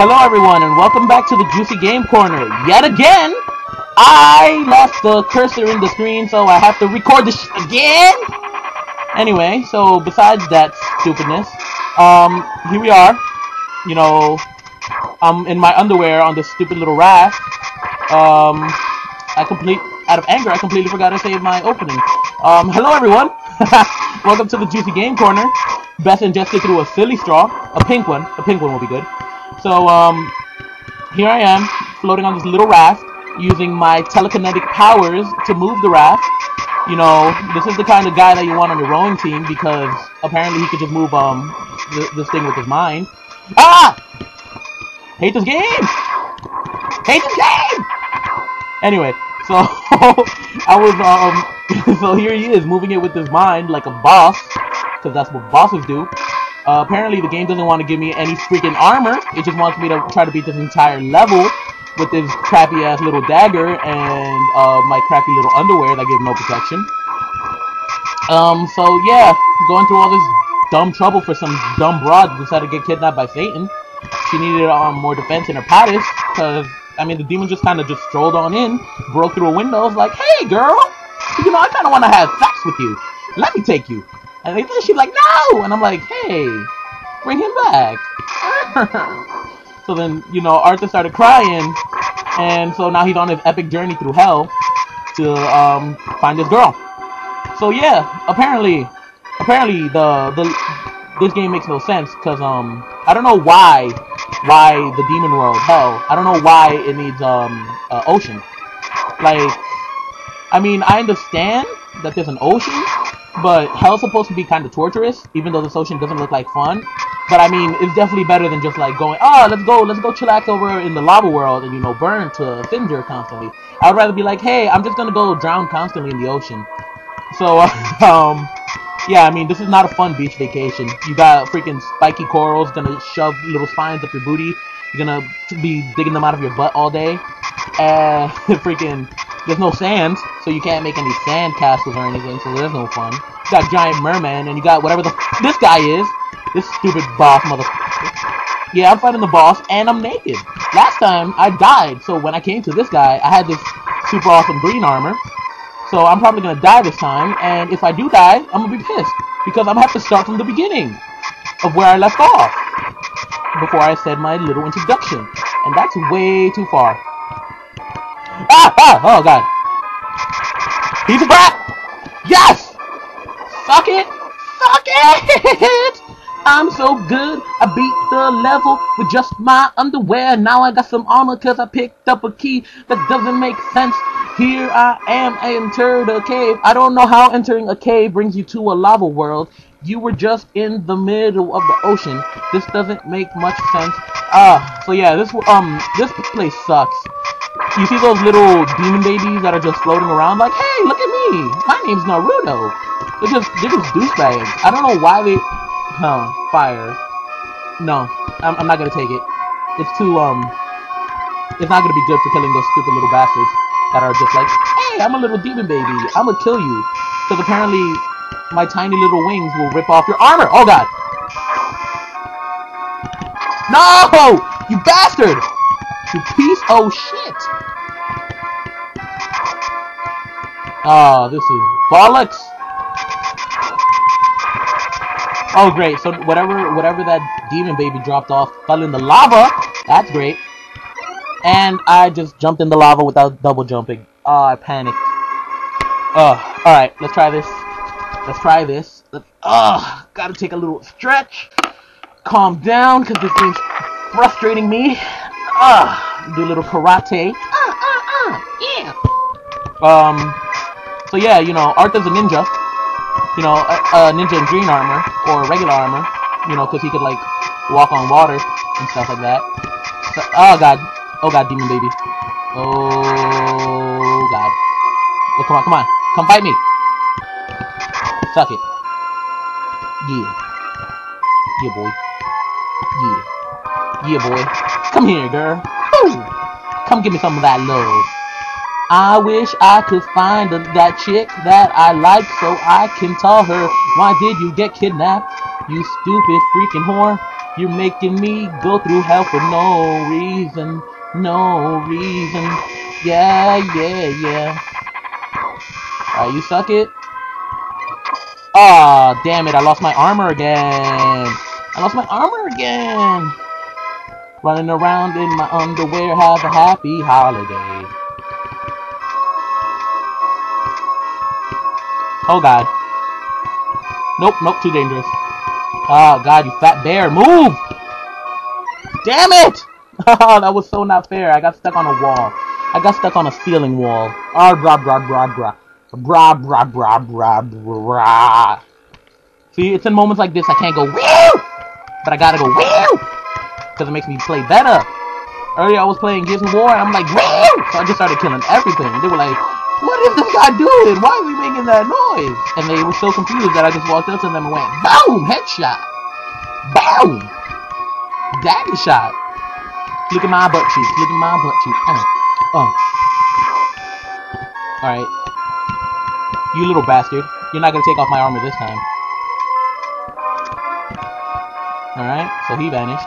Hello everyone and welcome back to the Juicy Game Corner. Yet again, I lost the cursor in the screen so I have to record this again. Anyway, so besides that stupidness, um, here we are. You know, I'm in my underwear on this stupid little raft. Um, I complete, out of anger, I completely forgot to save my opening. Um, hello everyone. welcome to the Juicy Game Corner. Beth Jessica threw a silly straw, a pink one. A pink one will be good. So, um, here I am, floating on this little raft, using my telekinetic powers to move the raft. You know, this is the kind of guy that you want on your rowing team because apparently he could just move, um, th this thing with his mind. Ah! Hate this game! Hate this game! Anyway, so, I was, um, so here he is, moving it with his mind like a boss, because that's what bosses do. Uh, apparently the game doesn't want to give me any freaking armor. It just wants me to try to beat this entire level with this crappy ass little dagger and uh, my crappy little underwear that give no protection. Um, so yeah, going through all this dumb trouble for some dumb broad who decided to get kidnapped by Satan. She needed um, more defense in her patis, because, I mean, the demon just kind of just strolled on in, broke through a window, was like, hey girl, you know, I kind of want to have sex with you. Let me take you. And then she's like, no! And I'm like, hey, bring him back. so then, you know, Arthur started crying, and so now he's on his epic journey through hell to um, find this girl. So yeah, apparently, apparently the the this game makes no sense because um I don't know why why the demon world hell I don't know why it needs um uh, ocean like I mean I understand that there's an ocean but hell's supposed to be kind of torturous, even though this ocean doesn't look like fun. But I mean, it's definitely better than just like going, oh, let's go, let's go chillax over in the lava world and you know burn to cinder constantly. I would rather be like, hey, I'm just gonna go drown constantly in the ocean. So, um, yeah, I mean, this is not a fun beach vacation. You got freaking spiky corals gonna shove little spines up your booty. You're gonna be digging them out of your butt all day. Uh, freaking there's no sand, so you can't make any sand castles or anything, so there's no fun. You got giant merman, and you got whatever the this guy is. This stupid boss mother. Yeah, I'm fighting the boss, and I'm naked. Last time, I died, so when I came to this guy, I had this super awesome green armor. So I'm probably gonna die this time, and if I do die, I'm gonna be pissed. Because I'm gonna have to start from the beginning of where I left off. Before I said my little introduction. And that's way too far. Ah! Ah! Oh, God. He's a brat! Yes! Suck it! Suck it! I'm so good, I beat the level with just my underwear. Now I got some armor cause I picked up a key that doesn't make sense. Here I am, I entered a cave. I don't know how entering a cave brings you to a lava world. You were just in the middle of the ocean. This doesn't make much sense. Ah, so yeah, this um this place sucks you see those little demon babies that are just floating around like, hey, look at me. My name's Naruto. They're just, they're just douchebags. I don't know why they, huh, fire. No, I'm, I'm not gonna take it. It's too, um, it's not gonna be good for killing those stupid little bastards that are just like, hey, I'm a little demon baby. I'm gonna kill you. Because apparently my tiny little wings will rip off your armor. Oh god. No! You bastard! You piece of shit! Ah, oh, this is bollocks! Oh great, so whatever whatever that demon baby dropped off fell in the lava! That's great. And I just jumped in the lava without double jumping. Oh, I panicked. Oh, alright, let's try this. Let's try this. Let's, oh, gotta take a little stretch. Calm down, because this game's frustrating me. Ah, do a little karate. Ah, ah, ah, yeah. Um, so yeah, you know, Arthur's a ninja. You know, a, a ninja in green armor or regular armor. You know, because he could like walk on water and stuff like that. So, oh god, oh god, demon baby. Oh god. Oh come on, come on, come fight me. Suck it. Yeah. Yeah, boy. Yeah. Yeah, boy. Come here, girl. Come give me some of that love. I wish I could find that chick that I like so I can tell her, why did you get kidnapped, you stupid freaking whore? You're making me go through hell for no reason, no reason. Yeah, yeah, yeah. Alright, you suck it. Ah, oh, damn it, I lost my armor again. I lost my armor again. Running around in my underwear, have a happy holiday. Oh god. Nope, nope, too dangerous. Oh god, you fat bear, move! Damn it! Oh, that was so not fair. I got stuck on a wall. I got stuck on a ceiling wall. Ah, blah, blah, blah, blah. Blah, blah, blah, blah, blah. See, it's in moments like this I can't go, woo! But I gotta go, woo! Because it makes me play better. Earlier I was playing Gears of War, and I'm like, woo! So I just started killing everything. They were like, what is this guy doing? Why are we making that noise? And they were so confused that I just walked up to them and went, boom, headshot. Boom. Daddy shot. Look at my butt cheeks. Look at my butt cheeks. Uh, uh. Alright. You little bastard. You're not gonna take off my armor this time. Alright, so he vanished.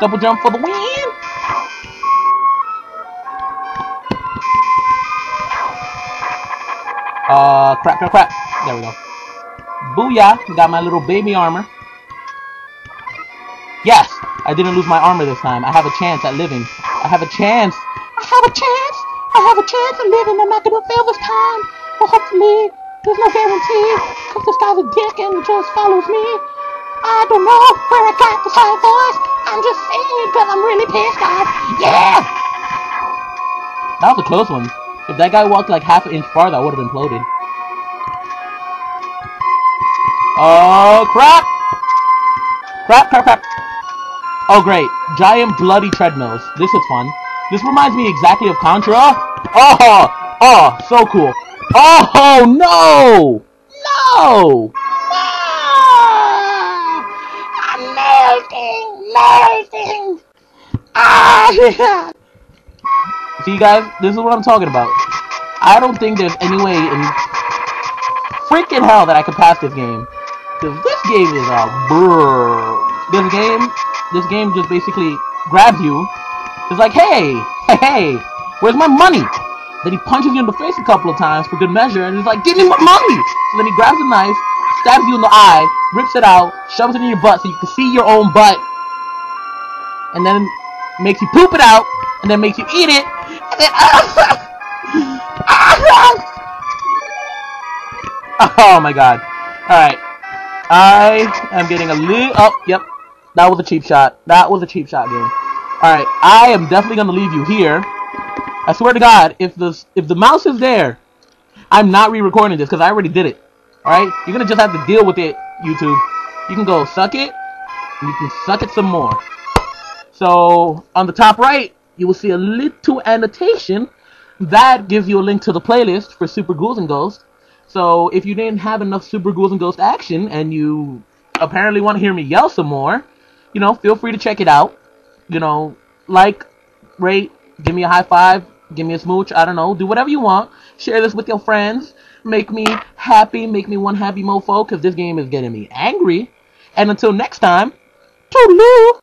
Double jump for the win! Uh, crap, crap, crap. There we go. Booyah! Got my little baby armor. Yes! I didn't lose my armor this time. I have a chance at living. I have a chance. I have a chance! I have a chance at living. I'm not gonna fail this time. Well, hopefully, there's no guarantee. Cause this guy's a dick and just follows me. I don't know where I got the side voice. I'm just saying it cause I'm really pissed off. Yeah! That was a close one. If that guy walked like half an inch farther, I would have imploded. Oh, crap! Crap, crap, crap. Oh, great. Giant bloody treadmills. This is fun. This reminds me exactly of Contra. Oh, oh, so cool. Oh, no! No! I'm melting, melting. Ah! See, guys, this is what I'm talking about. I don't think there's any way in freaking hell that I could pass this game. Because this game is a brrr. This game, this game just basically grabs you. It's like, hey, hey, hey, where's my money? Then he punches you in the face a couple of times for good measure, and he's like, give me my money! So then he grabs a knife, stabs you in the eye, rips it out, shoves it in your butt so you can see your own butt, and then makes you poop it out, and then makes you eat it, oh my god. Alright. I am getting a little... Oh, yep. That was a cheap shot. That was a cheap shot game. Alright. I am definitely going to leave you here. I swear to God, if the, if the mouse is there, I'm not re-recording this because I already did it. Alright? You're going to just have to deal with it, YouTube. You can go suck it, you can suck it some more. So, on the top right, you will see a little annotation that gives you a link to the playlist for Super Ghouls and Ghosts. So if you didn't have enough Super Ghouls and Ghosts action and you apparently want to hear me yell some more, you know, feel free to check it out. You know, like, rate, give me a high five, give me a smooch, I don't know, do whatever you want. Share this with your friends. Make me happy, make me one happy mofo, because this game is getting me angry. And until next time, toodaloo!